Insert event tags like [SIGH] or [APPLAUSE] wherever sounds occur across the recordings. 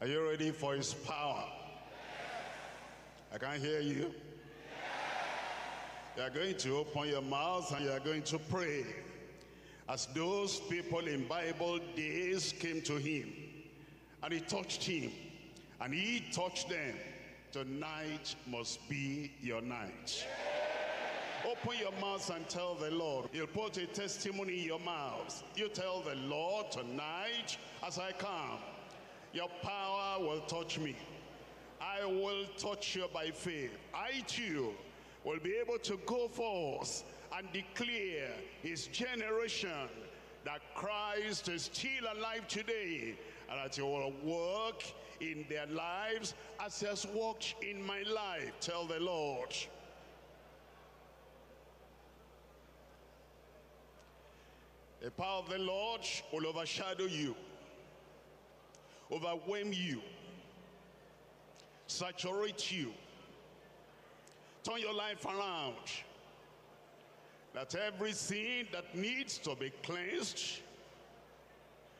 Are you ready for his power? I can't hear you. You are going to open your mouth and you are going to pray. As those people in Bible days came to him and he touched him and he touched them. Tonight must be your night. Open your mouth and tell the Lord. You'll put a testimony in your mouth. You tell the Lord tonight as I come, your power will touch me. I will touch you by faith. I too will be able to go forth and declare his generation that Christ is still alive today and that he will work in their lives as he has worked in my life. Tell the Lord. The power of the Lord will overshadow you, overwhelm you, saturate you, turn your life around. That everything that needs to be cleansed,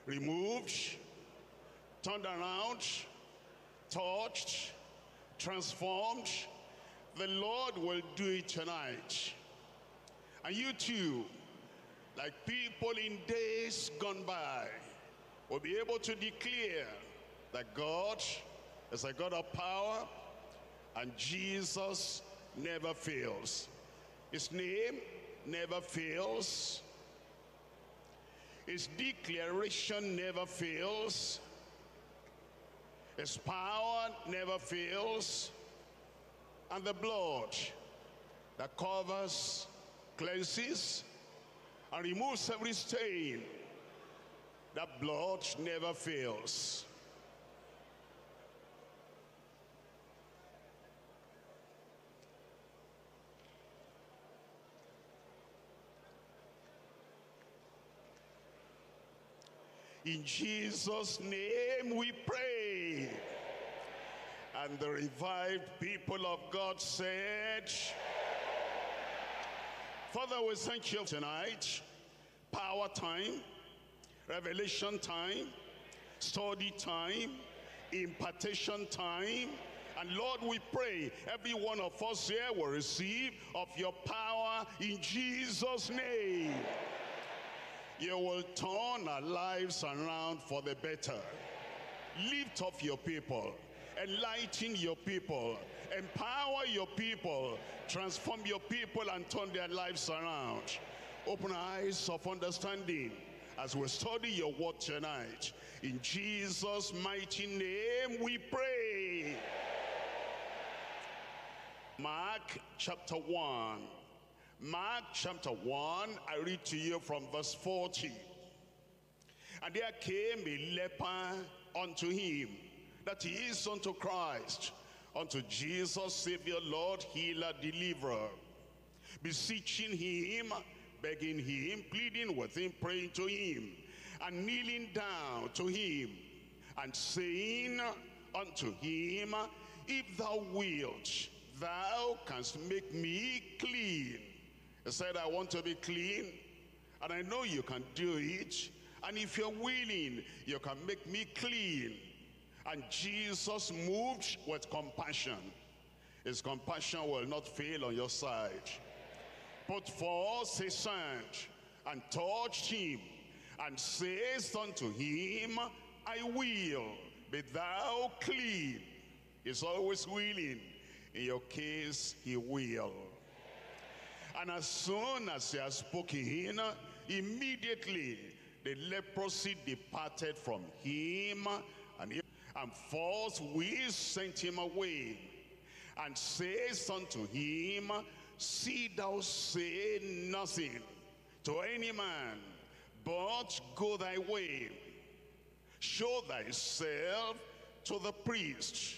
removed, turned around, touched, transformed, the Lord will do it tonight. And you too, like people in days gone by, will be able to declare that God is a God of power and Jesus never fails. His name never fails. His declaration never fails. His power never fails. And the blood that covers, cleanses, and removes every stain, that blood never fails. In Jesus' name we pray. And the revived people of God said, Father, we thank you tonight. Power time, revelation time, study time, impartation time. And Lord, we pray every one of us here will receive of your power in Jesus' name. You will turn our lives around for the better. Lift up your people. Enlighten your people. Empower your people. Transform your people and turn their lives around. Open eyes of understanding as we study your word tonight. In Jesus' mighty name we pray. Mark chapter 1. Mark chapter 1, I read to you from verse 40. And there came a leper unto him, that he is unto Christ, unto Jesus, Savior, Lord, healer, deliverer, beseeching him, begging him, pleading with him, praying to him, and kneeling down to him, and saying unto him, If thou wilt, thou canst make me clean. He said, I want to be clean, and I know you can do it. And if you're willing, you can make me clean. And Jesus moved with compassion. His compassion will not fail on your side. Put forth his hand and touched him and says unto him, I will be thou clean. He's always willing. In your case, he will. And as soon as he has spoken, immediately the leprosy departed from him, and, he, and forthwith sent him away, and says unto him, See thou say nothing to any man, but go thy way. Show thyself to the priest,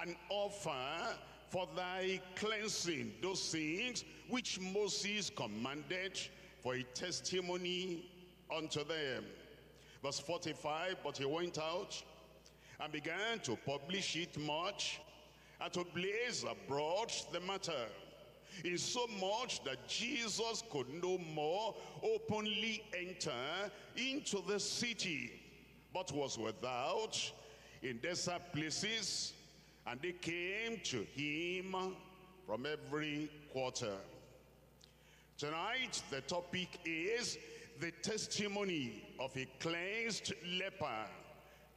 and offer for thy cleansing those things which Moses commanded for a testimony unto them. Verse 45, but he went out and began to publish it much and to blaze abroad the matter in so much that Jesus could no more openly enter into the city, but was without in desert places, and they came to him from every quarter. Tonight, the topic is the testimony of a cleansed leper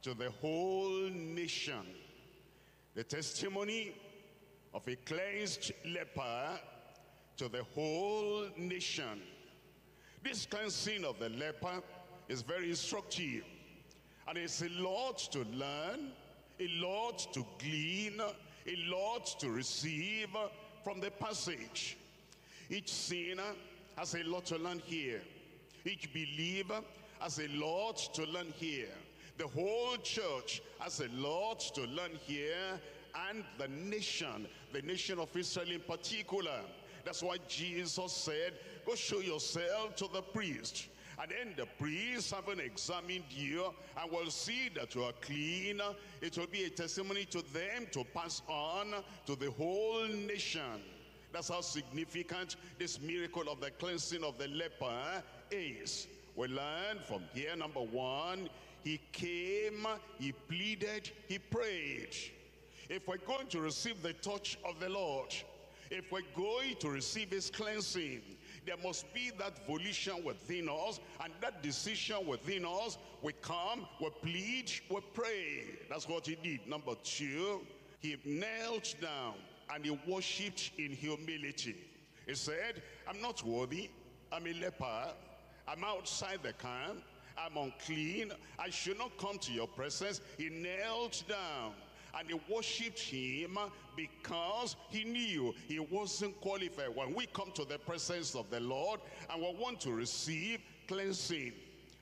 to the whole nation. The testimony of a cleansed leper to the whole nation. This cleansing of the leper is very instructive. And it's a lot to learn, a lot to glean, a lot to receive from the passage. Each sinner has a lot to learn here. Each believer has a lot to learn here. The whole church has a lot to learn here and the nation, the nation of Israel in particular. That's why Jesus said, go show yourself to the priest. And then the priest, having examined you and will see that you are clean, it will be a testimony to them to pass on to the whole nation. That's how significant this miracle of the cleansing of the leper is. We learn from here, number one, he came, he pleaded, he prayed. If we're going to receive the touch of the Lord, if we're going to receive his cleansing, there must be that volition within us and that decision within us. We come, we plead, we pray. That's what he did. Number two, he knelt down and he worshipped in humility. He said, I'm not worthy. I'm a leper. I'm outside the camp. I'm unclean. I should not come to your presence. He knelt down and he worshipped him because he knew he wasn't qualified. When we come to the presence of the Lord and we want to receive cleansing,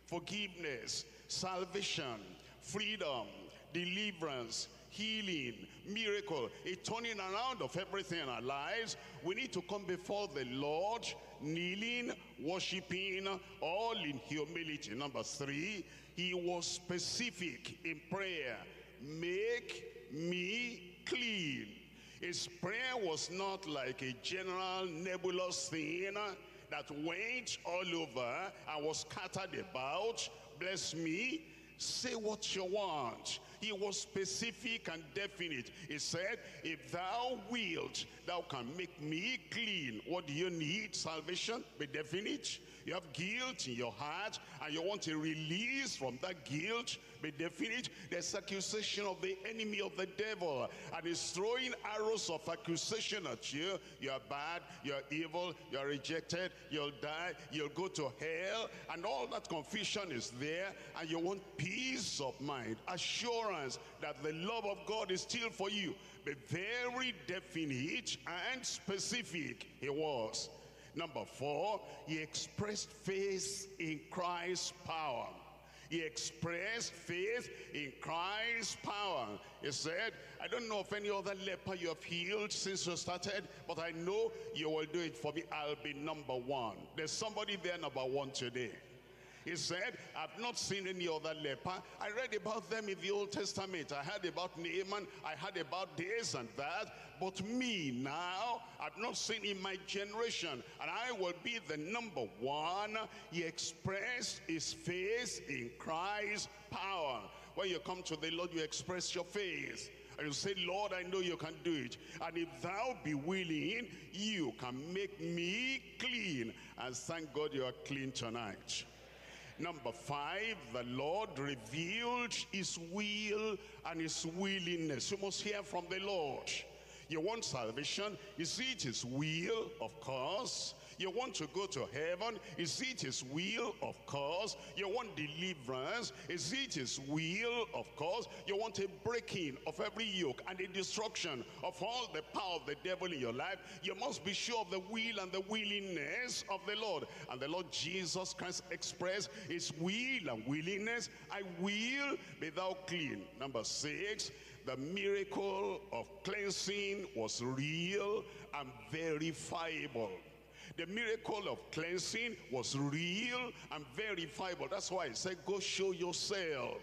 forgiveness, salvation, freedom, deliverance, healing, miracle, a turning around of everything in our lives, we need to come before the Lord, kneeling, worshiping, all in humility. Number three, he was specific in prayer. Make me clean. His prayer was not like a general nebulous thing that went all over and was scattered about. Bless me. Say what you want. He was specific and definite. He said, if thou wilt, thou can make me clean. What do you need? Salvation? Be definite. You have guilt in your heart and you want a release from that guilt. Be definite. There's accusation of the enemy of the devil and he's throwing arrows of accusation at you. You're bad, you're evil, you're rejected, you'll die, you'll go to hell and all that confusion is there and you want peace of mind, assurance that the love of God is still for you. Be very definite and specific he was. Number four, he expressed faith in Christ's power. He expressed faith in Christ's power. He said, I don't know of any other leper you have healed since you started, but I know you will do it for me. I'll be number one. There's somebody there number one today. He said, I've not seen any other leper. I read about them in the Old Testament. I heard about Naaman. I heard about this and that. But me now, I've not seen in my generation. And I will be the number one. He expressed his faith in Christ's power. When you come to the Lord, you express your faith. And you say, Lord, I know you can do it. And if thou be willing, you can make me clean. And thank God you are clean tonight. Number five, the Lord revealed his will and his willingness. You must hear from the Lord. You want salvation? Is it his will? Of course. You want to go to heaven? Is it his will? Of course. You want deliverance? Is it his will? Of course. You want a breaking of every yoke and a destruction of all the power of the devil in your life? You must be sure of the will and the willingness of the Lord. And the Lord Jesus Christ expressed his will and willingness. I will be thou clean. Number six, the miracle of cleansing was real and verifiable. The miracle of cleansing was real and verifiable. That's why I said, go show yourself.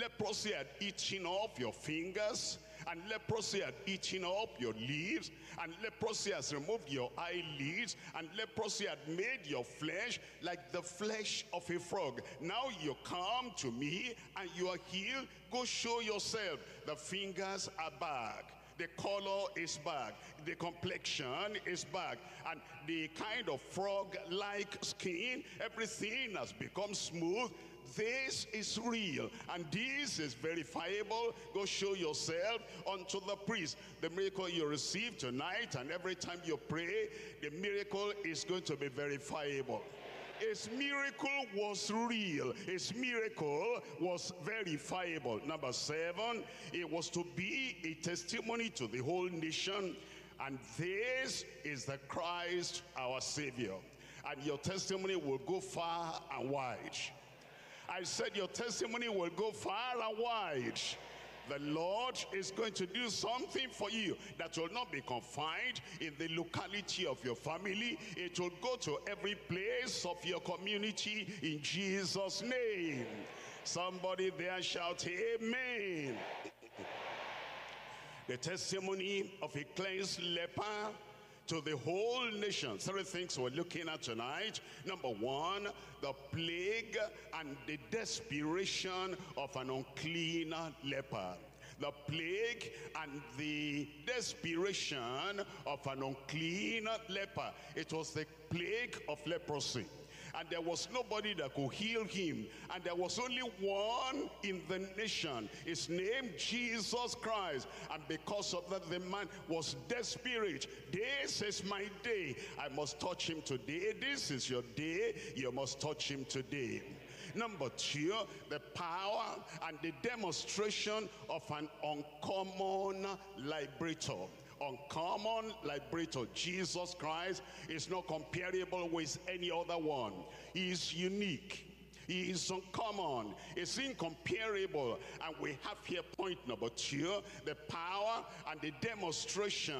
Leprosy had eaten off your fingers and leprosy had eaten up your leaves, and leprosy has removed your eyelids, and leprosy had made your flesh like the flesh of a frog. Now you come to me and you are healed. Go show yourself. The fingers are back. The color is back. The complexion is back. And the kind of frog-like skin, everything has become smooth. This is real. And this is verifiable. Go show yourself unto the priest. The miracle you receive tonight and every time you pray the miracle is going to be verifiable his miracle was real. His miracle was verifiable. Number seven, it was to be a testimony to the whole nation. And this is the Christ our Savior. And your testimony will go far and wide. I said your testimony will go far and wide. The Lord is going to do something for you that will not be confined in the locality of your family. It will go to every place of your community in Jesus' name. Somebody there shout, Amen. [LAUGHS] the testimony of a cleansed leper to the whole nation. Three things we're looking at tonight. Number one, the plague and the desperation of an unclean leper the plague and the desperation of an unclean leper. It was the plague of leprosy and there was nobody that could heal him. And there was only one in the nation. His name, Jesus Christ. And because of that, the man was desperate. This is my day. I must touch him today. This is your day. You must touch him today. Number two, the power and the demonstration of an uncommon liberator uncommon liberator. Jesus Christ is not comparable with any other one. He is unique. He is uncommon. It's incomparable. And we have here point number two, the power and the demonstration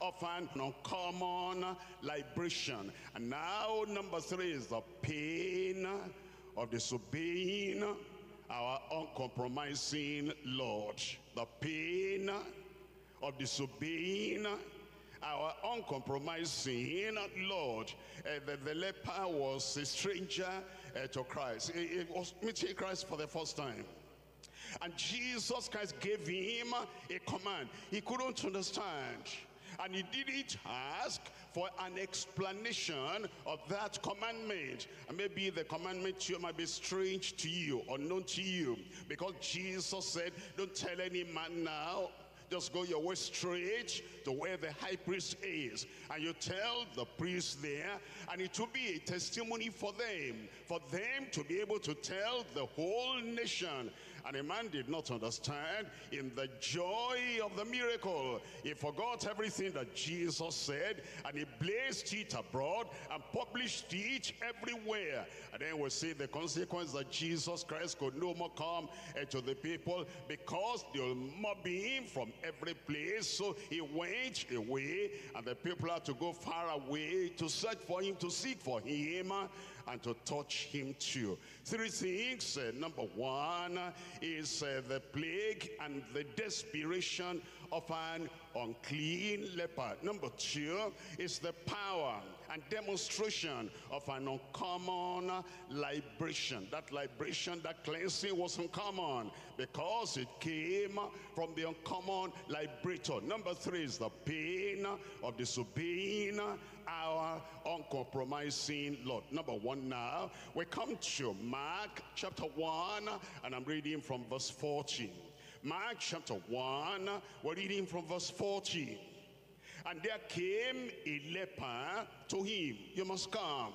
of an uncommon liberation. And now number three is the pain of disobeying our uncompromising Lord. The pain of disobeying our uncompromising Lord. Uh, the, the, leper was a stranger uh, to Christ. He, he was meeting Christ for the first time. And Jesus Christ gave him a command. He couldn't understand. And he didn't ask for an explanation of that commandment. And maybe the commandment you might be strange to you, unknown to you. Because Jesus said, don't tell any man now just go your way straight to where the high priest is. And you tell the priest there, and it will be a testimony for them, for them to be able to tell the whole nation and a man did not understand in the joy of the miracle. He forgot everything that Jesus said and he blazed it abroad and published it everywhere. And then we see the consequence that Jesus Christ could no more come uh, to the people because they were mobbing him from every place. So he went away and the people had to go far away to search for him, to seek for him and to touch him too. Three things. Uh, number one is uh, the plague and the desperation of an unclean leper. Number two is the power and demonstration of an uncommon liberation. That liberation, that cleansing was uncommon because it came from the uncommon liberator. Number three is the pain of disobeying our uncompromising Lord. Number one now, we come to Mark chapter 1, and I'm reading from verse 14. Mark chapter 1, we're reading from verse 14. And there came a leper to him. You must come.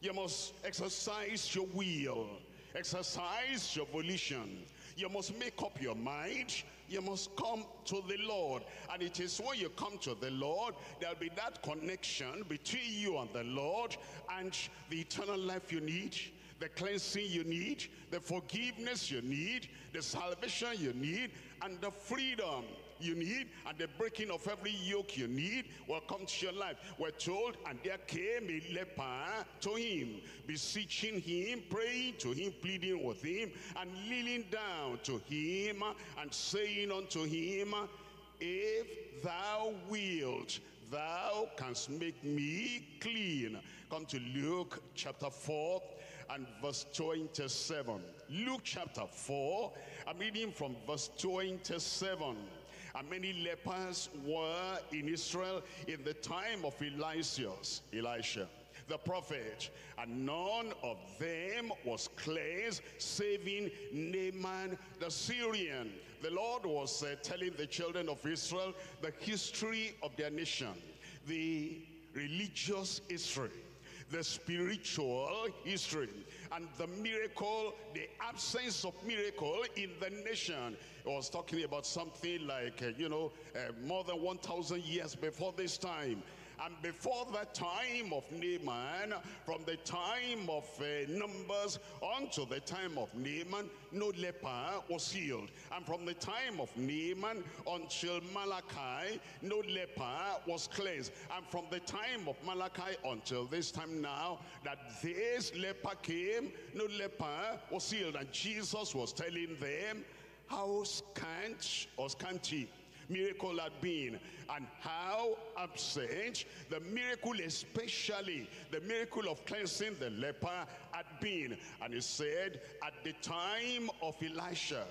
You must exercise your will. Exercise your volition. You must make up your mind. You must come to the Lord. And it is when you come to the Lord, there'll be that connection between you and the Lord and the eternal life you need the cleansing you need, the forgiveness you need, the salvation you need, and the freedom you need and the breaking of every yoke you need will come to your life. We're told, and there came a leper to him, beseeching him, praying to him, pleading with him, and kneeling down to him, and saying unto him, If thou wilt, thou canst make me clean. Come to Luke chapter 4 and verse 27. Luke chapter 4, I'm reading from verse 27. And many lepers were in Israel in the time of Eliseus, Elisha, the prophet. And none of them was cleansed, saving Naaman the Syrian. The Lord was uh, telling the children of Israel the history of their nation, the religious history, the spiritual history, and the miracle, the absence of miracle in the nation. I was talking about something like, uh, you know, uh, more than 1,000 years before this time. And before the time of Naaman, from the time of uh, Numbers unto the time of Naaman, no leper was healed. And from the time of Naaman until Malachi, no leper was cleansed. And from the time of Malachi until this time now, that this leper came, no leper was healed. And Jesus was telling them how scant or scanty miracle had been. And how absent the miracle especially the miracle of cleansing the leper had been. And he said at the time of Elisha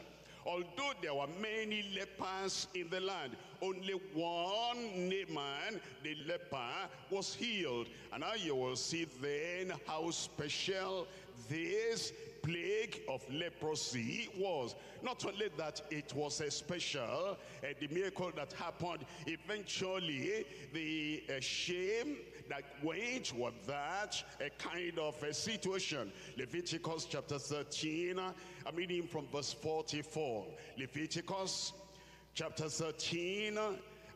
although there were many lepers in the land only one Naaman the leper was healed. And now you will see then how special this plague of leprosy was. Not only that it was a special uh, the miracle that happened. Eventually the uh, shame that went with that a kind of a situation. Leviticus chapter 13 i'm reading from verse 44 leviticus chapter 13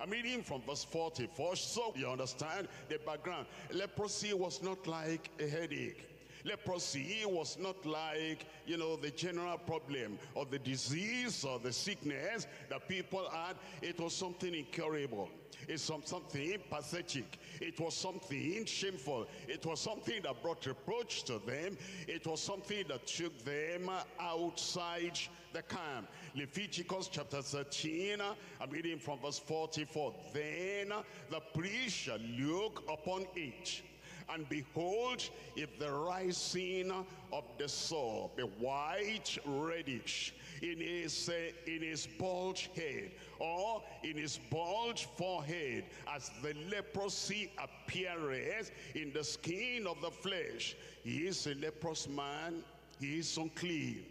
I'm reading from verse 44 so you understand the background. Leprosy was not like a headache. Leprosy was not like, you know, the general problem or the disease or the sickness that people had. It was something incurable. It's something pathetic. It was something shameful. It was something that brought reproach to them. It was something that took them outside the camp. Leviticus chapter 13, I'm reading from verse 44. Then the priest shall look upon it and behold, if the rising of the sore be white reddish in his, uh, in his bald head or in his bald forehead as the leprosy appeareth in the skin of the flesh, he is a leprous man, he is unclean.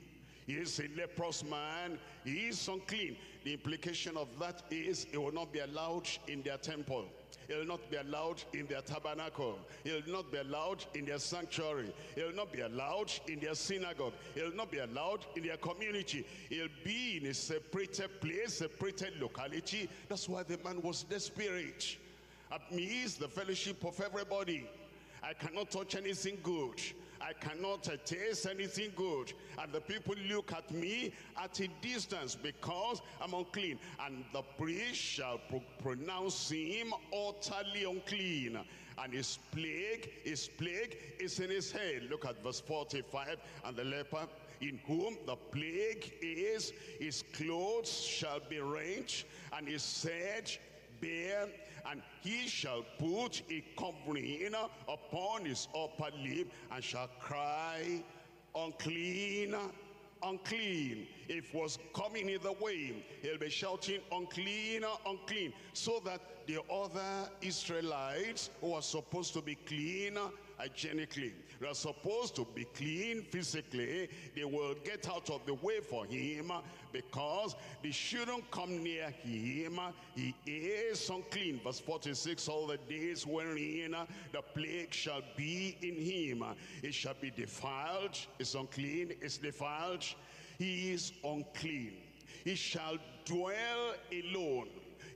He is a leprous man, he is unclean. The implication of that is he will not be allowed in their temple. He'll not be allowed in their tabernacle. He'll not be allowed in their sanctuary. He'll not be allowed in their synagogue. He'll not be allowed in their community. He'll be in a separated place, separated locality. That's why the man was desperate. Is the fellowship of everybody. I cannot touch anything good. I cannot uh, taste anything good. And the people look at me at a distance because I'm unclean. And the priest shall pro pronounce him utterly unclean. And his plague, his plague is in his head. Look at verse 45. And the leper in whom the plague is, his clothes shall be rent, and his head and he shall put a covering upon his upper lip and shall cry, unclean, unclean. If was coming either way, he'll be shouting, unclean, unclean. So that the other Israelites who are supposed to be clean hygienically. They are supposed to be clean physically. They will get out of the way for him because they shouldn't come near him. He is unclean. Verse 46, all the days wherein the plague shall be in him. It shall be defiled. It's unclean. It's defiled. He is unclean. He shall dwell alone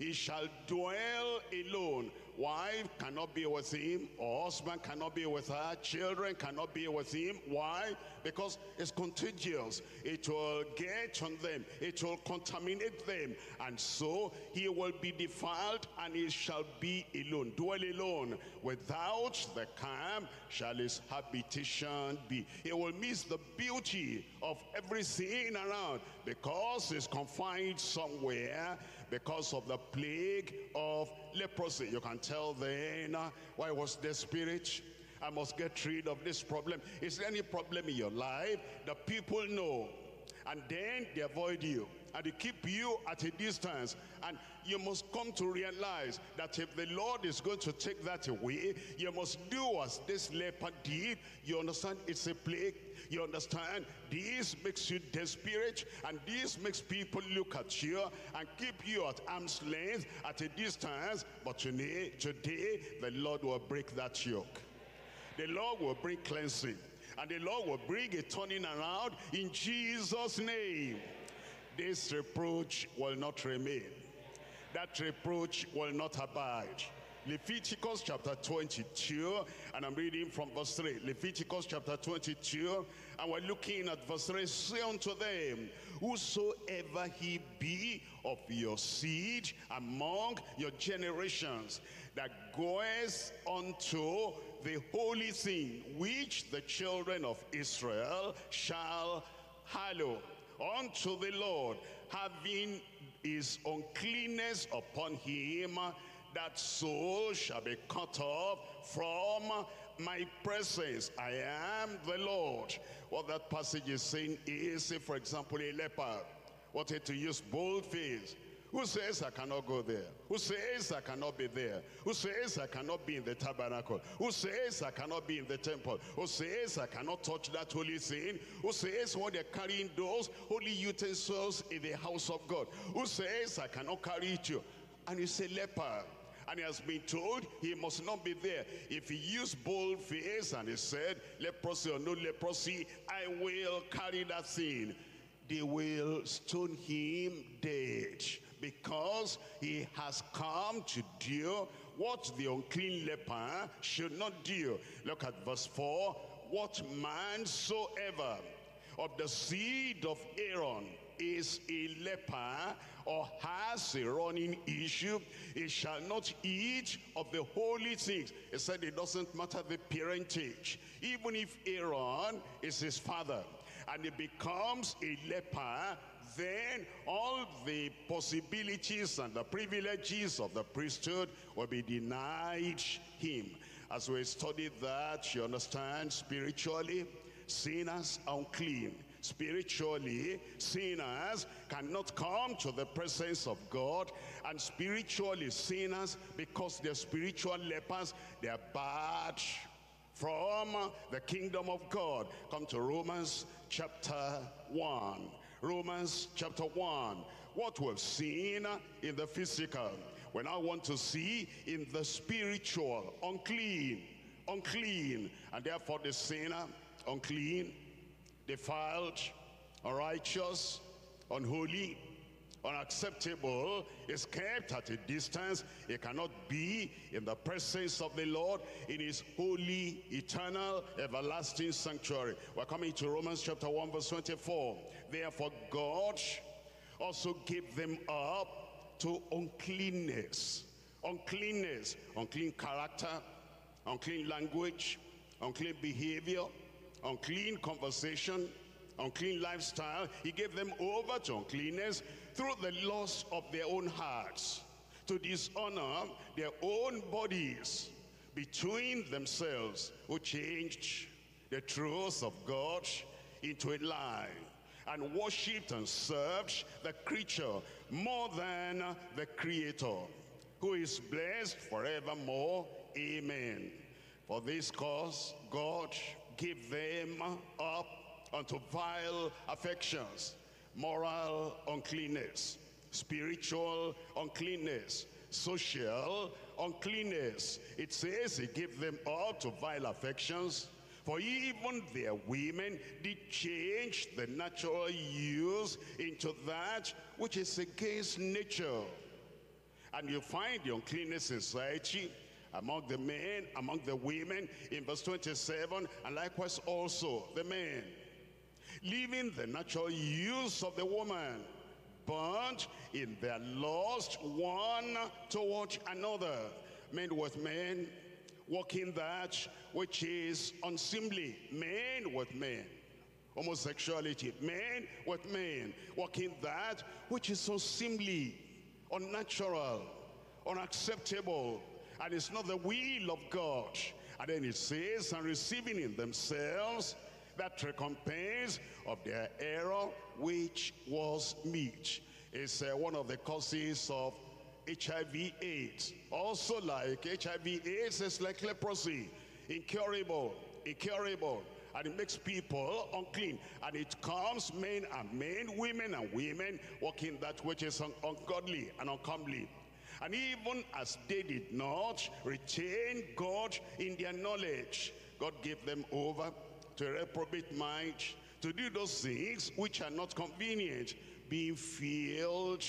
he shall dwell alone. Wife cannot be with him, or husband cannot be with her, children cannot be with him. Why? Because it's contagious. It will get on them, it will contaminate them, and so he will be defiled and he shall be alone, dwell alone. Without the camp shall his habitation be. He will miss the beauty of everything around because he's confined somewhere because of the plague of leprosy. You can tell then uh, why was the spirit? I must get rid of this problem. Is there any problem in your life? The people know. And then they avoid you. And they keep you at a distance. And you must come to realize that if the Lord is going to take that away, you must do as this leper did. You understand? It's a plague. You understand? This makes you desperate and this makes people look at you and keep you at arm's length at a distance. But today, today the Lord will break that yoke. The Lord will bring cleansing. And the Lord will bring a turning around in Jesus' name. This reproach will not remain. That reproach will not abide. Leviticus chapter 22, and I'm reading from verse 3. Leviticus chapter 22, and we're looking at verse 3. Say unto them, Whosoever he be of your seed among your generations, that goes unto the holy thing which the children of Israel shall hallow unto the Lord, having his uncleanness upon him, that soul shall be cut off from my presence. I am the Lord. What that passage is saying is, say for example, a leper wanted to use bold face who says I cannot go there? Who says I cannot be there? Who says I cannot be in the tabernacle? Who says I cannot be in the temple? Who says I cannot touch that holy thing? Who says when they're carrying those holy utensils in the house of God? Who says I cannot carry it you? And you say leper. And he has been told he must not be there. If he used bold face and he said, leprosy or no leprosy, I will carry that thing. They will stone him dead because he has come to do what the unclean leper should not do. Look at verse 4. What man soever of the seed of Aaron is a leper or has a running issue, he shall not eat of the holy things. He said it doesn't matter the parentage. Even if Aaron is his father and he becomes a leper, then all the possibilities and the privileges of the priesthood will be denied him. As we study that, you understand, spiritually, sinners unclean. Spiritually, sinners cannot come to the presence of God. And spiritually, sinners, because they're spiritual lepers, they're bad from the kingdom of God. Come to Romans chapter 1. Romans chapter 1. What we've seen in the physical, when I want to see in the spiritual, unclean, unclean, and therefore the sinner, unclean, defiled, unrighteous, unholy, unacceptable is kept at a distance. It cannot be in the presence of the Lord in his holy, eternal, everlasting sanctuary. We're coming to Romans chapter 1 verse 24. Therefore God also gave them up to uncleanness. Uncleanness, unclean character, unclean language, unclean behavior, unclean conversation, unclean lifestyle. He gave them over to uncleanness through the loss of their own hearts to dishonor their own bodies between themselves who changed the truth of God into a lie and worshipped and served the creature more than the creator who is blessed forevermore amen for this cause God gave them up unto vile affections moral uncleanness, spiritual uncleanness, social uncleanness. It says he gave them up to vile affections, for even their women did change the natural use into that which is against nature. And you find the uncleanness in society among the men, among the women, in verse 27, and likewise also the men. Leaving the natural use of the woman, burnt in their lust one toward another. Men with men, walking that which is unseemly. Men with men. Homosexuality. Men with men. Walking that which is so unseemly, unnatural, unacceptable. And it's not the will of God. And then it says, and receiving in themselves that recompense of their error which was meat. It's uh, one of the causes of HIV AIDS. Also like HIV AIDS, is like leprosy. Incurable, incurable. And it makes people unclean. And it comes men and men, women and women, walking that which is un ungodly and uncomely. And even as they did not retain God in their knowledge, God gave them over to a reprobate mind, to do those things which are not convenient, being filled.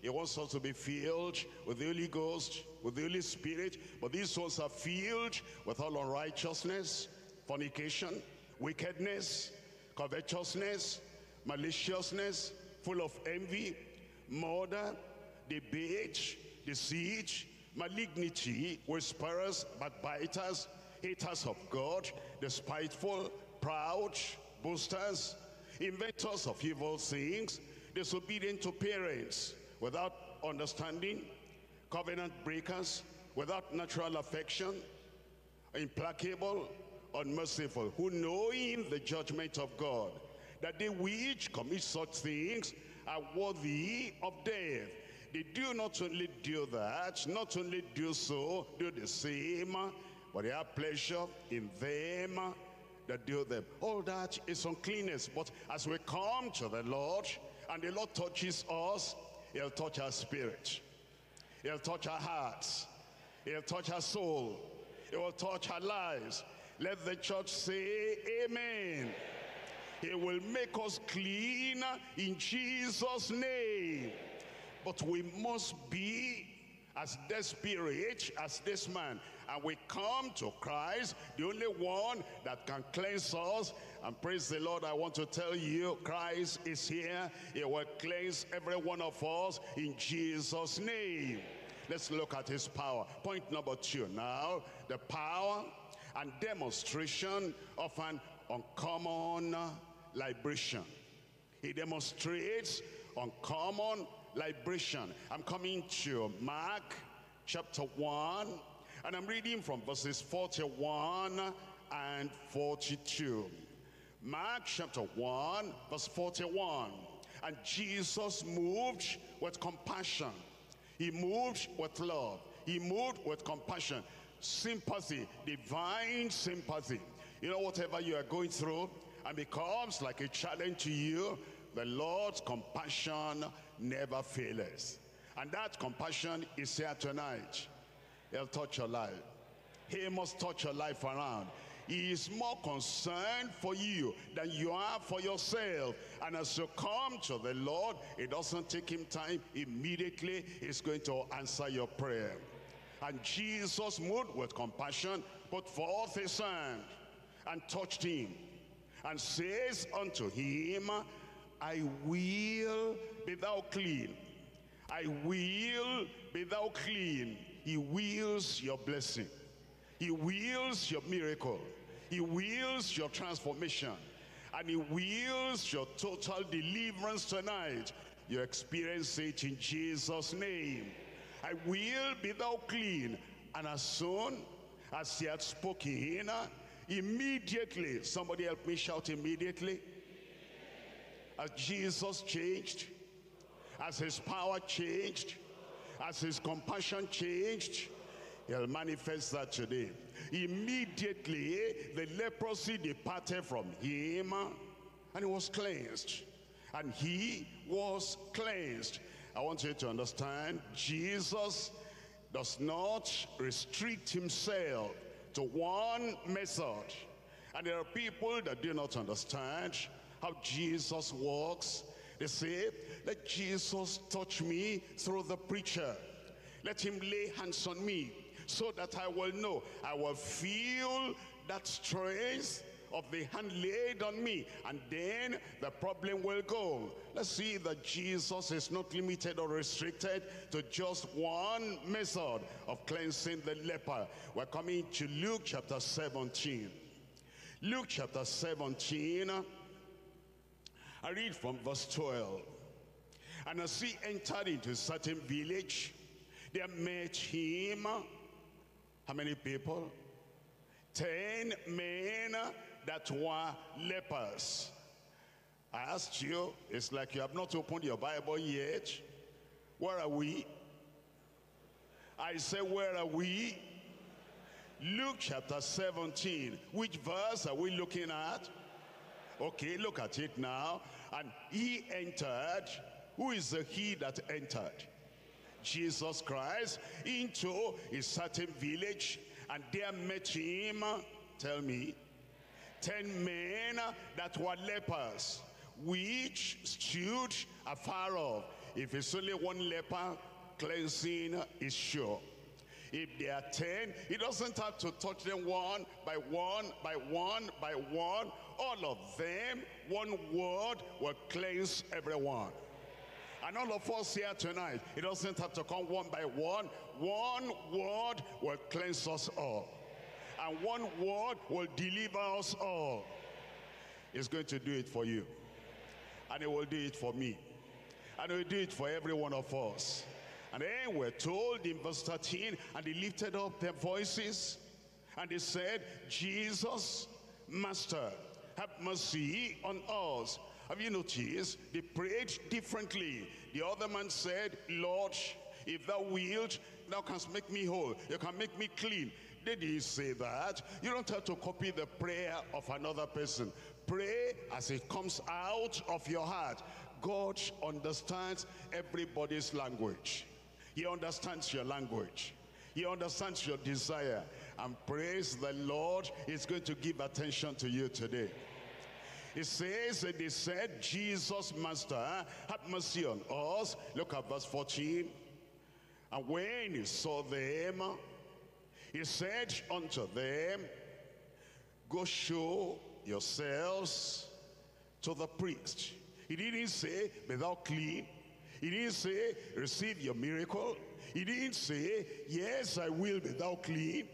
He wants us to be filled with the Holy Ghost, with the Holy Spirit, but these ones are filled with all unrighteousness, fornication, wickedness, covetousness, maliciousness, full of envy, murder, debate, deceit, malignity, whisperers, backbiters, haters of God, despiteful, proud, boasters, inventors of evil things, disobedient to parents, without understanding, covenant breakers, without natural affection, implacable, unmerciful, who knowing the judgment of God, that they which commit such things are worthy of death. They do not only do that, not only do so, do the same, but they have pleasure in them that do them. All that is uncleanness. But as we come to the Lord, and the Lord touches us, he'll touch our spirit. He'll touch our hearts. He'll touch our soul. He will touch our lives. Let the church say amen. He will make us clean in Jesus' name. But we must be as desperate as this man. And we come to Christ, the only one that can cleanse us. And praise the Lord, I want to tell you, Christ is here. He will cleanse every one of us in Jesus' name. Let's look at his power. Point number two now, the power and demonstration of an uncommon uh, liberation. He demonstrates uncommon liberation. I'm coming to Mark chapter 1, and I'm reading from verses 41 and 42. Mark chapter 1, verse 41. And Jesus moved with compassion. He moved with love. He moved with compassion. Sympathy, divine sympathy. You know, whatever you are going through, and becomes like a challenge to you, the Lord's compassion never fails. And that compassion is here tonight. He'll touch your life. He must touch your life around. He is more concerned for you than you are for yourself. And as you come to the Lord, it doesn't take him time. Immediately, he's going to answer your prayer. And Jesus moved with compassion, put forth his hand and touched him and says unto him, I will be thou clean. I will be thou clean. He wills your blessing. He wills your miracle. He wills your transformation. And he wills your total deliverance tonight. You experience it in Jesus' name. I will be thou clean. And as soon as he had spoken, immediately, somebody help me shout immediately. As Jesus changed, as his power changed, as his compassion changed, he'll manifest that today. Immediately, the leprosy departed from him and he was cleansed. And he was cleansed. I want you to understand, Jesus does not restrict himself to one method. And there are people that do not understand how Jesus walks. They say, let Jesus touch me through the preacher. Let him lay hands on me so that I will know. I will feel that strength of the hand laid on me and then the problem will go let's see that jesus is not limited or restricted to just one method of cleansing the leper we're coming to luke chapter 17 luke chapter 17 i read from verse 12 and as he entered into a certain village there met him how many people ten men that were lepers. I asked you, it's like you have not opened your Bible yet. Where are we? I say, where are we? Luke chapter 17. Which verse are we looking at? Okay, look at it now. And he entered. Who is the he that entered? Jesus Christ into a certain village and there met him, tell me, ten men that were lepers, which stood afar off. If it's only one leper, cleansing is sure. If there are ten, he doesn't have to touch them one by one, by one, by one. All of them, one word will cleanse everyone. And all of us here tonight, it doesn't have to come one by one. One word will cleanse us all and one word will deliver us all. He's going to do it for you. And he will do it for me. And he will do it for every one of us. And then we're told in verse 13, and they lifted up their voices, and they said, Jesus, Master, have mercy on us. Have you noticed? They prayed differently. The other man said, Lord, if thou wilt, thou canst make me whole. You can make me clean. Did he say that? You don't have to copy the prayer of another person. Pray as it comes out of your heart. God understands everybody's language. He understands your language. He understands your desire. And praise the Lord, He's going to give attention to you today. It says, they said, Jesus, Master, have mercy on us. Look at verse 14. And when he saw them, he said unto them, Go show yourselves to the priest. He didn't say, Be thou clean. He didn't say, Receive your miracle. He didn't say, Yes, I will be thou clean.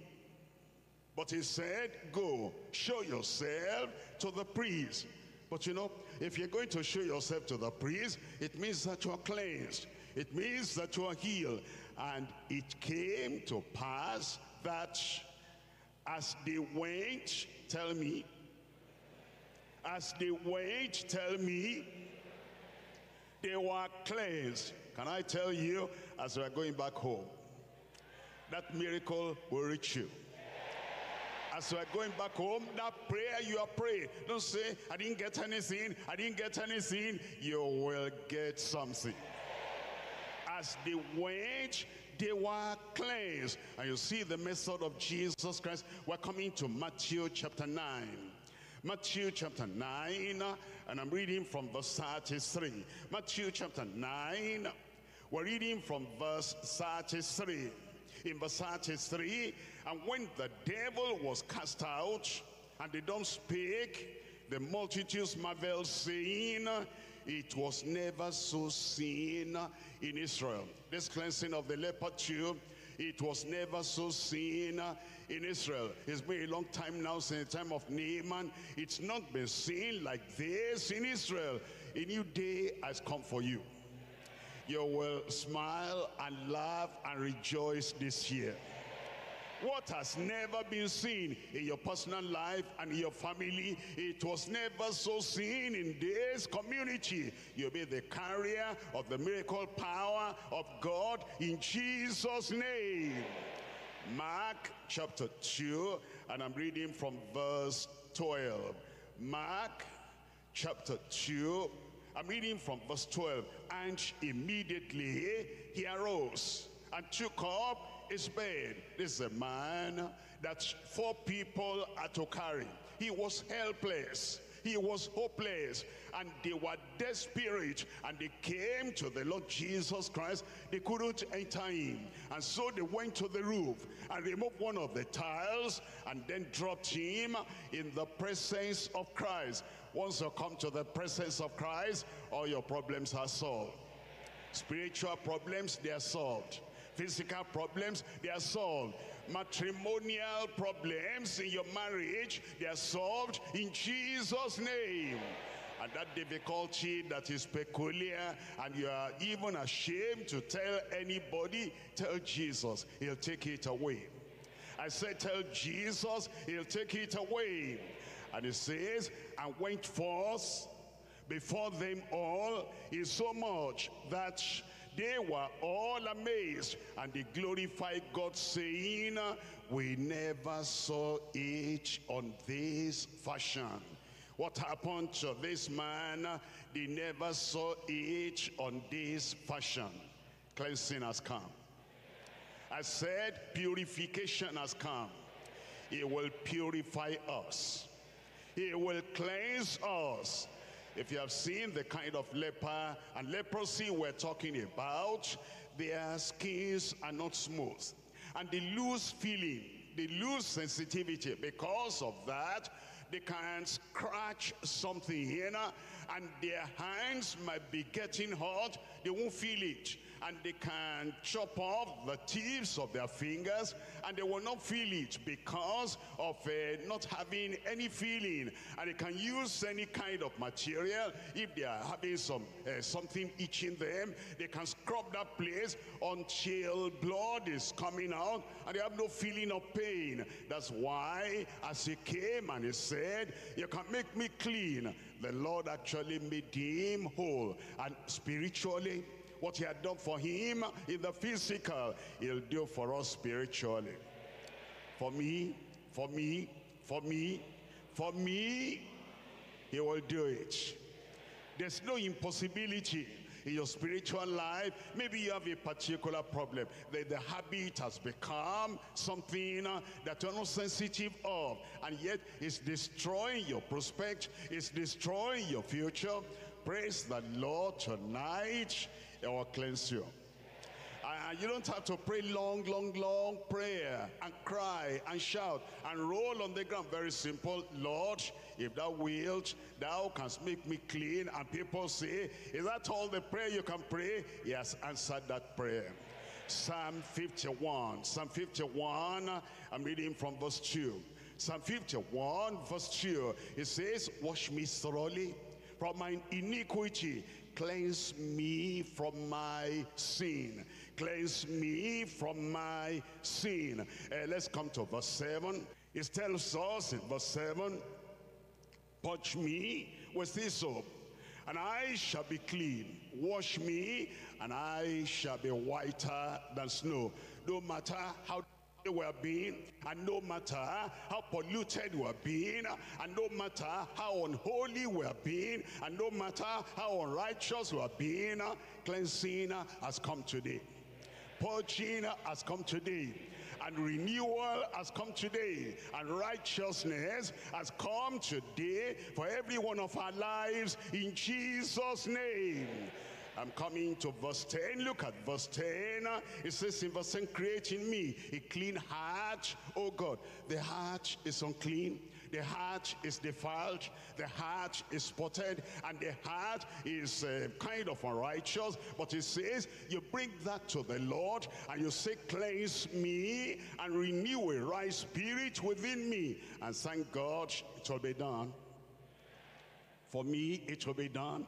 But he said, Go, show yourself to the priest. But you know, if you're going to show yourself to the priest, it means that you are cleansed. It means that you are healed. And it came to pass that as they went, tell me, as they went, tell me, they were cleansed. Can I tell you, as we are going back home, that miracle will reach you. As we are going back home, that prayer you are praying, don't say, I didn't get anything, I didn't get anything. You will get something. As they went, they were cleansed. And you see the method of Jesus Christ. We're coming to Matthew chapter 9. Matthew chapter 9, and I'm reading from verse 33. Matthew chapter 9, we're reading from verse 33. In verse 33, and when the devil was cast out, and they don't speak, the multitudes marvel, saying, it was never so seen in Israel. This cleansing of the leper too, it was never so seen in Israel. It's been a long time now since the time of Naaman. It's not been seen like this in Israel. A new day has come for you. You will smile and laugh and rejoice this year. What has never been seen in your personal life and in your family, it was never so seen in this community. You'll be the carrier of the miracle power of God in Jesus' name. Mark chapter 2, and I'm reading from verse 12. Mark chapter 2, I'm reading from verse 12. And immediately he arose and took up his bed. This is a man that four people are to carry. He was helpless. He was hopeless and they were desperate and they came to the Lord Jesus Christ. They couldn't enter in. And so they went to the roof and removed one of the tiles and then dropped him in the presence of Christ. Once you come to the presence of Christ, all your problems are solved. Spiritual problems, they are solved. Physical problems, they are solved. Matrimonial problems in your marriage, they are solved in Jesus' name. And that difficulty that is peculiar and you are even ashamed to tell anybody, tell Jesus, he'll take it away. I said, tell Jesus, he'll take it away. And he says, and went forth before them all is so much that they were all amazed and they glorified God saying, we never saw it on this fashion. What happened to this man? They never saw it on this fashion. Cleansing has come. I said purification has come. it will purify us. He will cleanse us. If you have seen the kind of leper and leprosy we're talking about, their skins are not smooth. And they lose feeling, they lose sensitivity. Because of that, they can scratch something here and their hands might be getting hot. They won't feel it and they can chop off the tips of their fingers and they will not feel it because of uh, not having any feeling. And they can use any kind of material. If they are having some uh, something itching them they can scrub that place until blood is coming out and they have no feeling of pain. That's why as he came and he said you can make me clean the Lord actually made him whole. And spiritually what he had done for him in the physical, he'll do for us spiritually. For me, for me, for me, for me, he will do it. There's no impossibility in your spiritual life. Maybe you have a particular problem. The, the habit has become something that you're not sensitive of. And yet it's destroying your prospect. It's destroying your future. Praise the Lord tonight it will cleanse you. And you don't have to pray long, long, long prayer and cry and shout and roll on the ground. Very simple. Lord, if thou wilt, thou canst make me clean. And people say, is that all the prayer you can pray? Yes, answered that prayer. Psalm 51. Psalm 51, I'm reading from verse 2. Psalm 51, verse 2. It says, wash me thoroughly from my iniquity Cleanse me from my sin. Cleanse me from my sin. Uh, let's come to verse 7. It tells us in verse 7, Purge me with this hyssop, and I shall be clean. Wash me, and I shall be whiter than snow. No matter how we are being, and no matter how polluted we are being, and no matter how unholy we are being, and no matter how unrighteous we are being, cleansing has come today. Purging has come today. And renewal has come today. And righteousness has come today for every one of our lives in Jesus name I'm coming to verse 10. Look at verse 10. It says in verse 10, create in me a clean heart. Oh God, the heart is unclean. The heart is defiled. The heart is spotted. And the heart is uh, kind of unrighteous. But it says, you bring that to the Lord and you say, cleanse me and renew a right spirit within me. And thank God it will be done. For me, it will be done.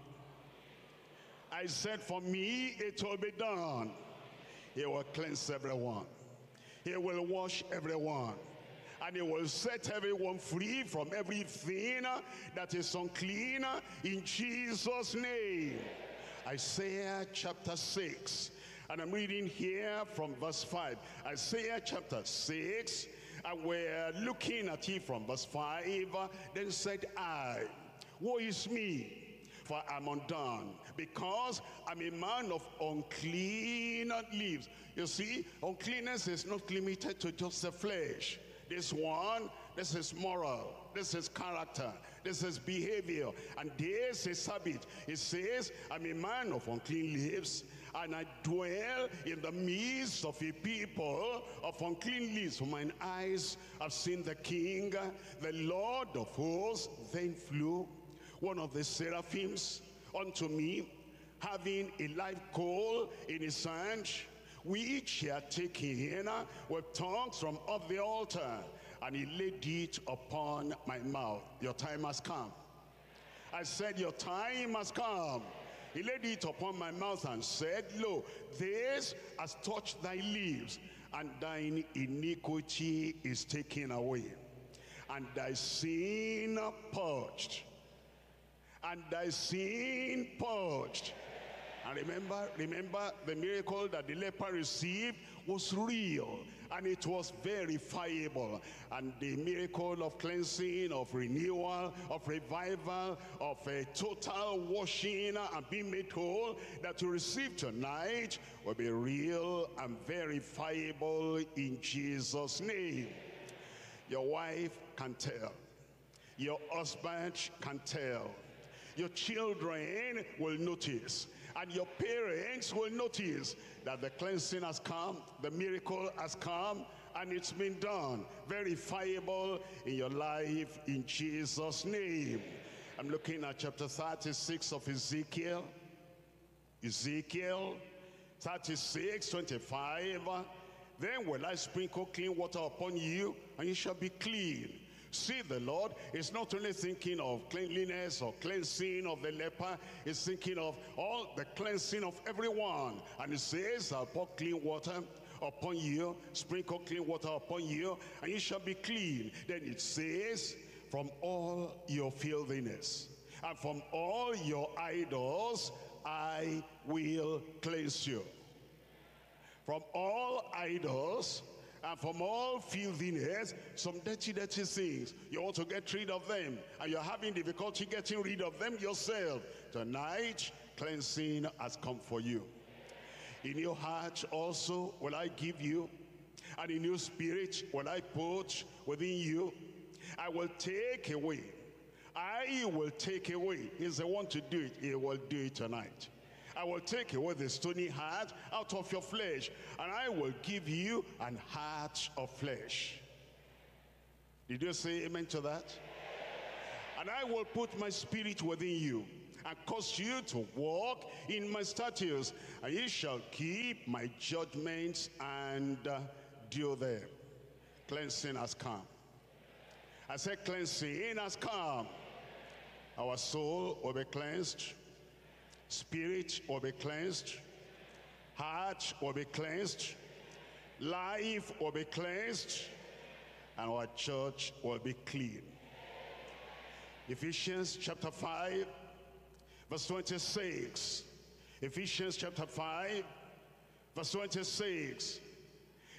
I said, for me, it will be done. He will cleanse everyone. He will wash everyone. And he will set everyone free from everything that is unclean in Jesus' name. Isaiah chapter 6. And I'm reading here from verse 5. Isaiah chapter 6. And we're looking at it from verse 5. Then said I, Woe is me, for I'm undone, because I'm a man of unclean lips. You see, uncleanness is not limited to just the flesh. This one, this is moral, this is character, this is behavior, and this is habit. It says, I'm a man of unclean lips, and I dwell in the midst of a people of unclean lips. For mine eyes have seen the King, the Lord of hosts. Then flew one of the seraphims unto me, having a live coal in his hand, which he had taken with tongues from off the altar, and he laid it upon my mouth. Your time has come. I said, your time has come. He laid it upon my mouth and said, Lo, this has touched thy lips, and thine iniquity is taken away, and thy sin purged, and thy sin purged. And remember, remember the miracle that the leper received was real and it was verifiable. And the miracle of cleansing, of renewal, of revival, of a total washing and being made whole that you receive tonight will be real and verifiable in Jesus' name. Your wife can tell. Your husband can tell. Your children will notice and your parents will notice that the cleansing has come, the miracle has come, and it's been done. Verifiable in your life in Jesus' name. I'm looking at chapter 36 of Ezekiel. Ezekiel 36, 25. Then will I sprinkle clean water upon you, and you shall be clean. See, the Lord is not only thinking of cleanliness or cleansing of the leper, he's thinking of all the cleansing of everyone. And he says, I'll pour clean water upon you, sprinkle clean water upon you, and you shall be clean. Then it says, from all your filthiness and from all your idols, I will cleanse you. From all idols, and from all filthiness, some dirty, dirty things. You want to get rid of them, and you're having difficulty getting rid of them yourself. Tonight, cleansing has come for you. In your heart also will I give you, and in your spirit will I put within you. I will take away. I will take away. He's the one to do it. He will do it tonight. I will take away the stony heart out of your flesh, and I will give you an heart of flesh. Did you say amen to that? And I will put my spirit within you and cause you to walk in my statutes, and you shall keep my judgments and uh, do them. Cleansing has come. I said cleansing has come. Our soul will be cleansed Spirit will be cleansed. Heart will be cleansed. Life will be cleansed. And our church will be clean. Ephesians chapter 5, verse 26. Ephesians chapter 5, verse 26.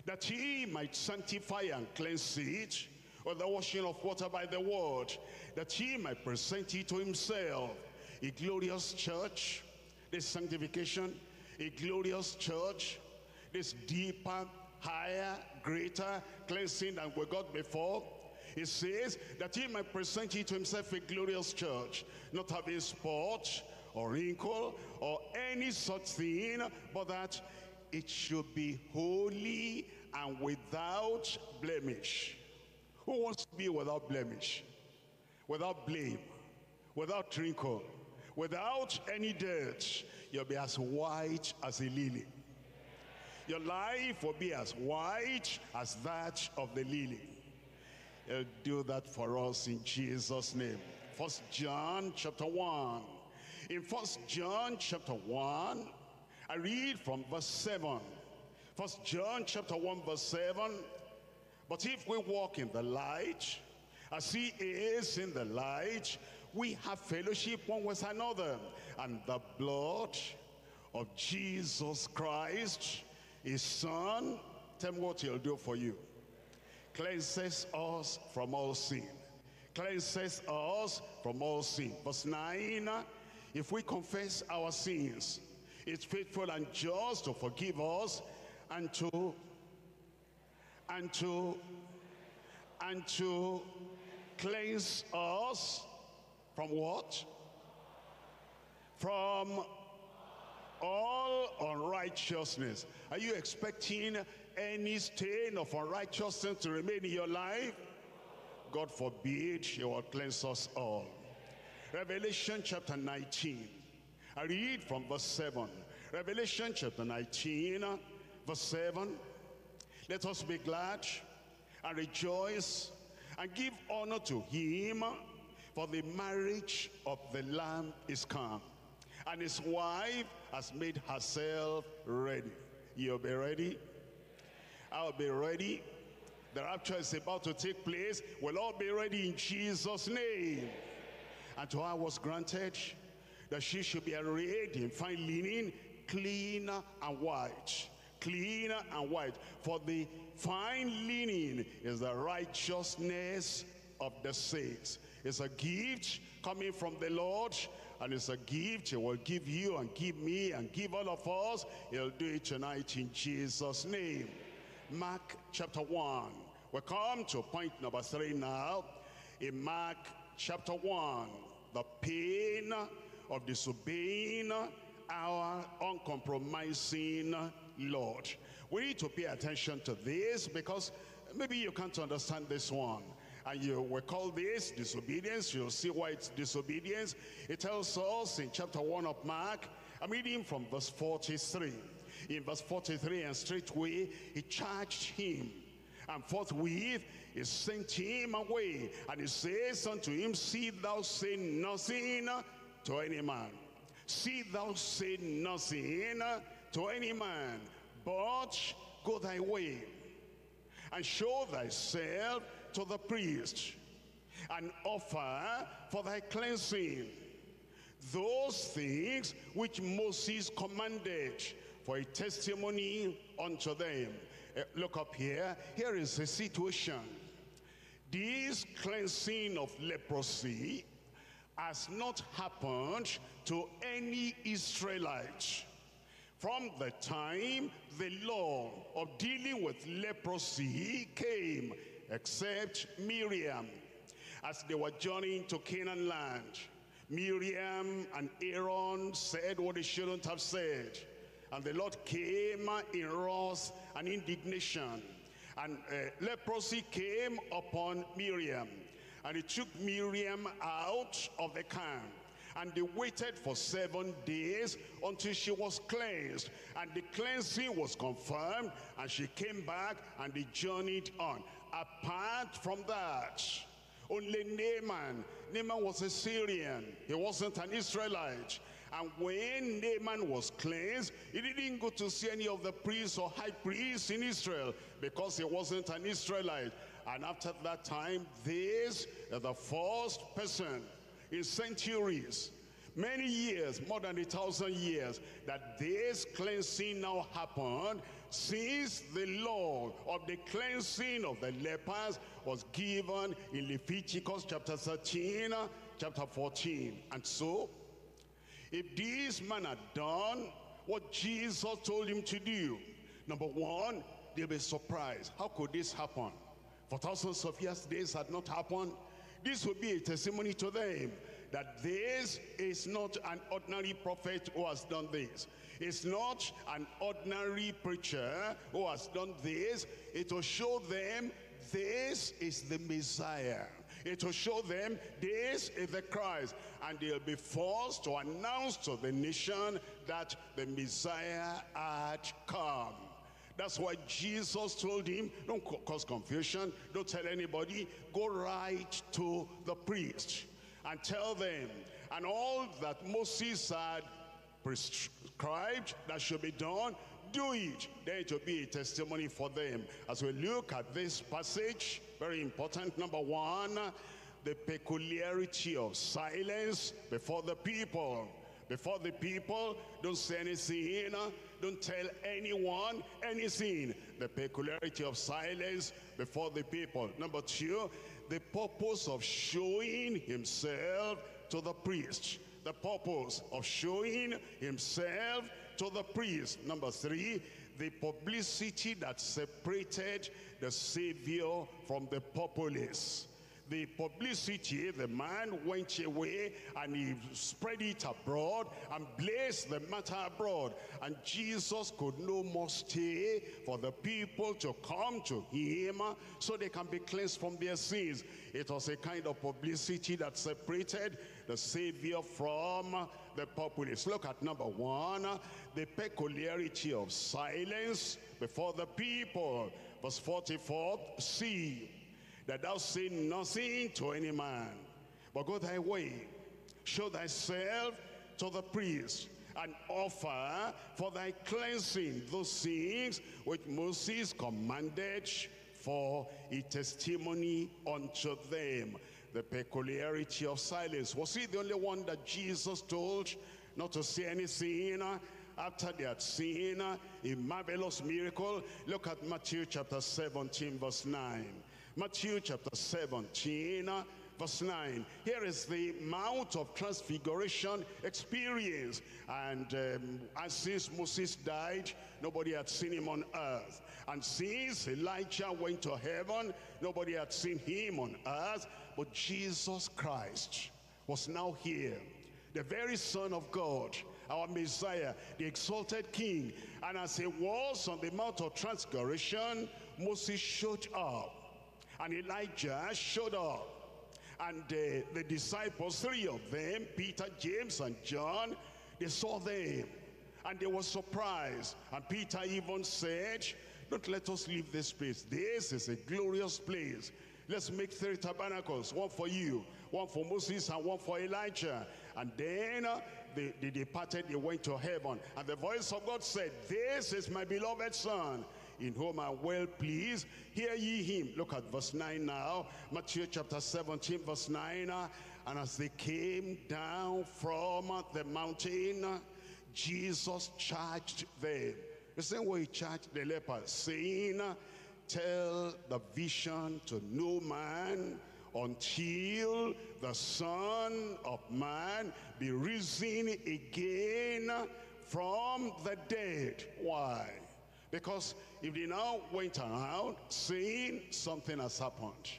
That he might sanctify and cleanse it with the washing of water by the word, that he might present it to himself a glorious church, this sanctification, a glorious church, this deeper, higher, greater cleansing than we got before. He says that he might present it to himself a glorious church, not having spot or wrinkle or any such thing, but that it should be holy and without blemish. Who wants to be without blemish, without blame, without wrinkle, without any dirt, you'll be as white as a lily. Your life will be as white as that of the lily. He'll do that for us in Jesus' name. First John chapter 1. In First John chapter 1, I read from verse 7. First John chapter 1 verse 7. But if we walk in the light, as he is in the light, we have fellowship one with another. And the blood of Jesus Christ, his son, tell me what he'll do for you. Cleanses us from all sin. Cleanses us from all sin. Verse 9, if we confess our sins, it's faithful and just to forgive us and to, and to, and to cleanse us from what? From all unrighteousness. Are you expecting any stain of unrighteousness to remain in your life? God forbid, he will cleanse us all. Revelation chapter 19. I read from verse 7. Revelation chapter 19, verse 7. Let us be glad and rejoice and give honor to him for the marriage of the Lamb is come and his wife has made herself ready. You'll be ready? I'll be ready. The rapture is about to take place. We'll all be ready in Jesus' name. And to her was granted that she should be arrayed in fine linen, clean and white. Clean and white. For the fine linen is the righteousness of the saints. It's a gift coming from the Lord and it's a gift he will give you and give me and give all of us. He'll do it tonight in Jesus' name. Mark chapter 1. We come to point number three now. In Mark chapter 1, the pain of disobeying our uncompromising Lord. We need to pay attention to this because maybe you can't understand this one and you will call this disobedience. You'll see why it's disobedience. It tells us in chapter 1 of Mark, I'm reading from verse 43. In verse 43, and straightway he charged him, and forthwith he sent him away. And he says unto him, See thou say nothing to any man. See thou say nothing to any man, but go thy way, and show thyself to the priest and offer for thy cleansing those things which Moses commanded for a testimony unto them. Uh, look up here. Here is the situation. This cleansing of leprosy has not happened to any Israelite. From the time the law of dealing with leprosy came except Miriam. As they were journeying to Canaan land, Miriam and Aaron said what they shouldn't have said. And the Lord came in wrath and indignation. And uh, leprosy came upon Miriam. And he took Miriam out of the camp. And they waited for seven days until she was cleansed. And the cleansing was confirmed. And she came back and they journeyed on. Apart from that, only Naaman, Naaman was a Syrian. He wasn't an Israelite. And when Naaman was cleansed, he didn't go to see any of the priests or high priests in Israel because he wasn't an Israelite. And after that time, this is the first person in centuries, many years, more than a thousand years, that this cleansing now happened since the law of the cleansing of the lepers was given in Leviticus chapter 13, chapter 14. And so, if this man had done what Jesus told him to do, number one, they'll be surprised. How could this happen? For thousands of years, this had not happened. This would be a testimony to them that this is not an ordinary prophet who has done this. It's not an ordinary preacher who has done this. It will show them this is the Messiah. It will show them this is the Christ. And they'll be forced to announce to the nation that the Messiah had come. That's why Jesus told him, don't cause confusion, don't tell anybody, go right to the priest and tell them, and all that Moses had prescribed that should be done, do it. Then it will be a testimony for them. As we look at this passage, very important, number one, the peculiarity of silence before the people. Before the people, don't say anything, don't tell anyone anything. The peculiarity of silence before the people. Number two, the purpose of showing himself to the priest the purpose of showing himself to the priest. Number three, the publicity that separated the Savior from the populace the publicity, the man went away and he spread it abroad and blazed the matter abroad. And Jesus could no more stay for the people to come to him so they can be cleansed from their sins. It was a kind of publicity that separated the Savior from the populace. Look at number one, the peculiarity of silence before the people. Verse 44, see that thou say nothing to any man, but go thy way, show thyself to the priest, and offer for thy cleansing those things which Moses commanded for a testimony unto them. The peculiarity of silence. Was he the only one that Jesus told not to say anything after they had seen a marvelous miracle? Look at Matthew chapter 17 verse 9. Matthew chapter 17, verse 9. Here is the Mount of Transfiguration experience. And um, since Moses died, nobody had seen him on earth. And since Elijah went to heaven, nobody had seen him on earth. But Jesus Christ was now here. The very Son of God, our Messiah, the exalted King. And as he was on the Mount of Transfiguration, Moses showed up and Elijah showed up. And uh, the disciples, three of them, Peter, James, and John, they saw them. And they were surprised. And Peter even said, don't let us leave this place. This is a glorious place. Let's make three tabernacles, one for you, one for Moses, and one for Elijah. And then uh, they, they departed, they went to heaven. And the voice of God said, this is my beloved son, in whom I'm well pleased. Hear ye him. Look at verse 9 now. Matthew chapter 17 verse 9. And as they came down from the mountain, Jesus charged them. The same way he charged the lepers, saying, Tell the vision to no man until the Son of Man be risen again from the dead. Why? Because if they now went around saying something has happened,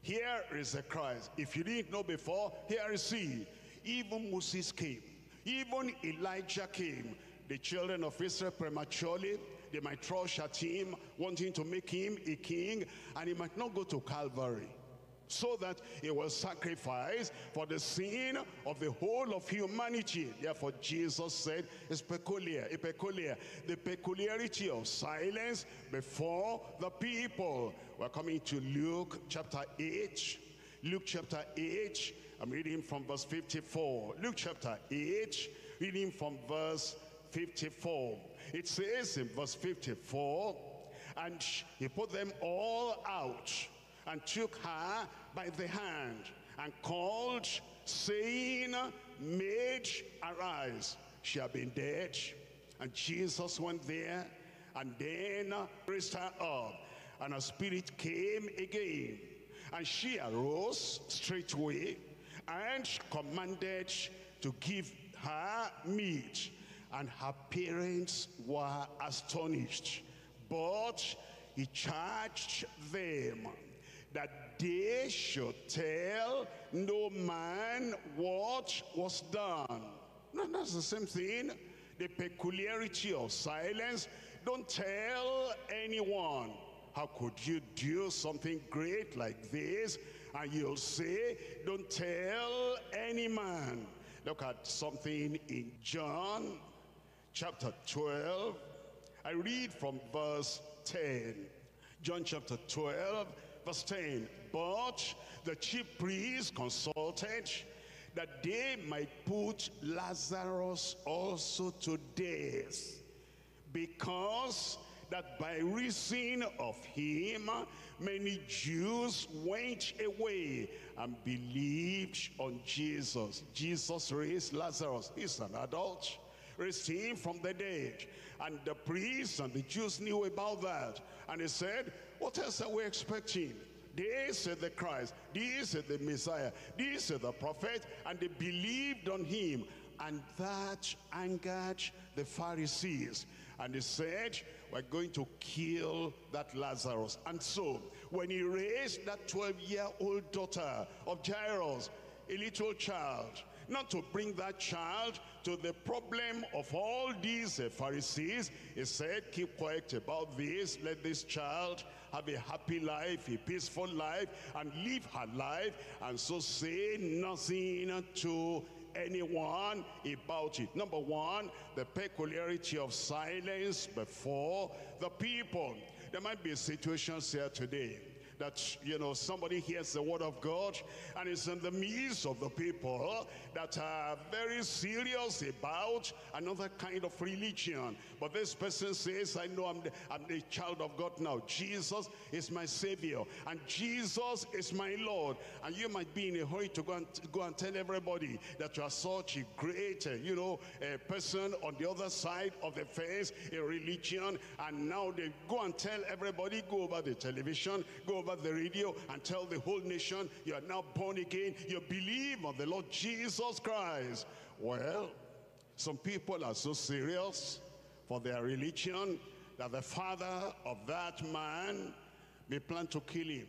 here is the Christ. If you didn't know before, here is he. Even Moses came. Even Elijah came. The children of Israel prematurely, they might rush at him, wanting to make him a king, and he might not go to Calvary so that he will sacrifice for the sin of the whole of humanity. Therefore, Jesus said, it's peculiar, a peculiar, the peculiarity of silence before the people. We're coming to Luke chapter 8. Luke chapter 8, I'm reading from verse 54. Luke chapter 8, reading from verse 54. It says in verse 54, and he put them all out and took her by the hand and called, saying, Maid, arise. She had been dead. And Jesus went there and then raised her up. And her spirit came again. And she arose straightway and commanded to give her meat. And her parents were astonished. But he charged them that they should tell no man what was done. No, that's the same thing. The peculiarity of silence. Don't tell anyone. How could you do something great like this? And you'll say, don't tell any man. Look at something in John chapter 12. I read from verse 10. John chapter 12, verse 10. But the chief priests consulted that they might put Lazarus also to death because that by reason of him many Jews went away and believed on Jesus. Jesus raised Lazarus. He's an adult. Raised him from the dead. And the priests and the Jews knew about that. And he said, what else are we expecting? This is the Christ. This is the Messiah. This is the prophet. And they believed on him. And that angered the Pharisees. And they said, we're going to kill that Lazarus. And so, when he raised that 12-year-old daughter of Jairus, a little child, not to bring that child to the problem of all these Pharisees. He said, keep quiet about this. Let this child have a happy life, a peaceful life, and live her life. And so say nothing to anyone about it. Number one, the peculiarity of silence before the people. There might be situations here today that, you know, somebody hears the word of God and is in the midst of the people that are very serious about another kind of religion. But this person says, I know I'm the, I'm the child of God now. Jesus is my Savior and Jesus is my Lord. And you might be in a hurry to go and, go and tell everybody that you are such a great, uh, you know, a person on the other side of the fence, a religion. And now they go and tell everybody, go over the television, go over the radio and tell the whole nation you are now born again. You believe on the Lord Jesus Christ. Well, some people are so serious for their religion that the father of that man may plan to kill him.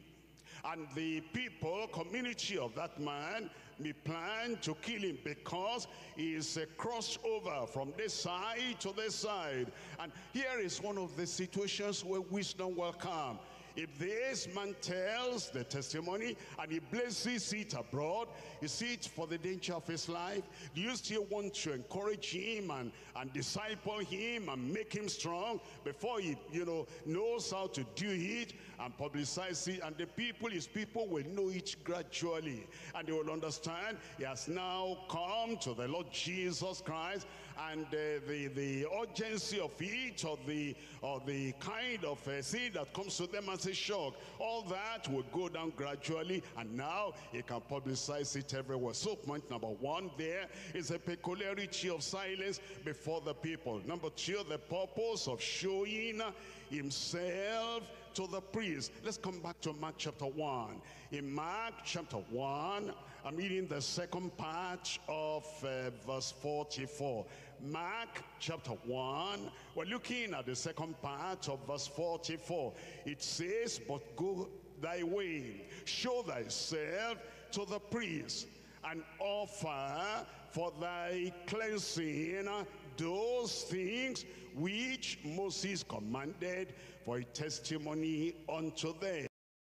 And the people, community of that man, may plan to kill him because he is a crossover from this side to this side. And here is one of the situations where wisdom will come. If this man tells the testimony and he blesses it abroad, is it for the danger of his life? Do you still want to encourage him and, and disciple him and make him strong before he, you know, knows how to do it and publicize it? And the people, his people will know it gradually. And they will understand he has now come to the Lord Jesus Christ and uh, the, the urgency of each or the, or the kind of uh, thing that comes to them as a shock. All that will go down gradually and now he can publicize it everywhere. So point number one there is a peculiarity of silence before the people. Number two, the purpose of showing himself to the priest. Let's come back to Mark chapter 1. In Mark chapter 1, I'm reading the second part of uh, verse 44. Mark chapter 1, we're looking at the second part of verse 44. It says, but go thy way, show thyself to the priest, and offer for thy cleansing those things which Moses commanded for a testimony unto them.